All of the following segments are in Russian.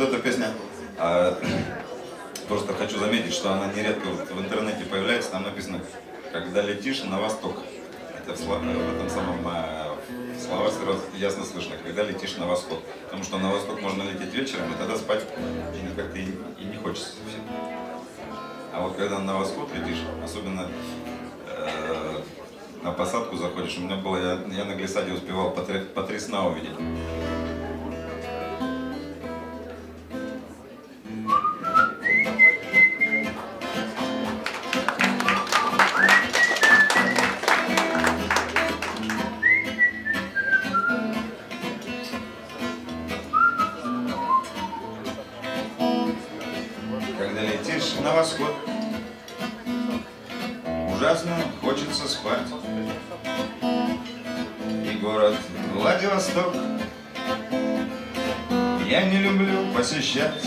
вот эта песня, а, просто хочу заметить, что она нередко в интернете появляется, там написано, когда летишь на восток. Это в, слов- в этом самом а, в словах сразу ясно слышно, когда летишь на восход. Потому что на восток можно лететь вечером, и тогда спать как-то и, и не хочется совсем. А вот когда на восход летишь, особенно э, на посадку заходишь, у меня было, я, я на глиссаде успевал по три, по три сна увидеть. Летишь на восход, ужасно хочется спать. И город Владивосток я не люблю посещать.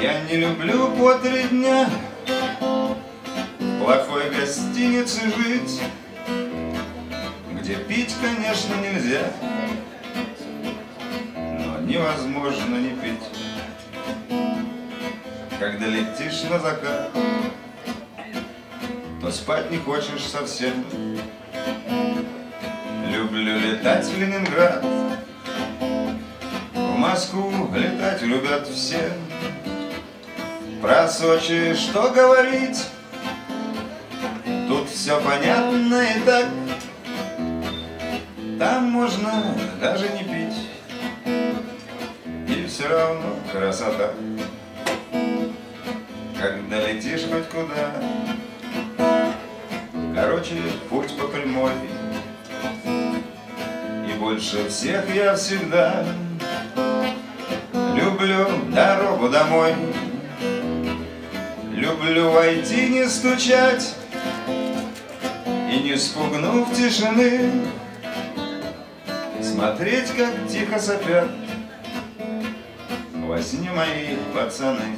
Я не люблю по три дня в плохой гостинице жить, где пить, конечно, нельзя, но невозможно не пить когда летишь на закат, то спать не хочешь совсем. Люблю летать в Ленинград, в Москву летать любят все. Про Сочи что говорить, тут все понятно и так. Там можно даже не пить, и все равно красота. Когда летишь хоть куда. Короче, путь по прямой И больше всех я всегда Люблю дорогу домой. Люблю войти, не стучать И не спугнув тишины. Смотреть, как тихо сопят Во сне мои пацаны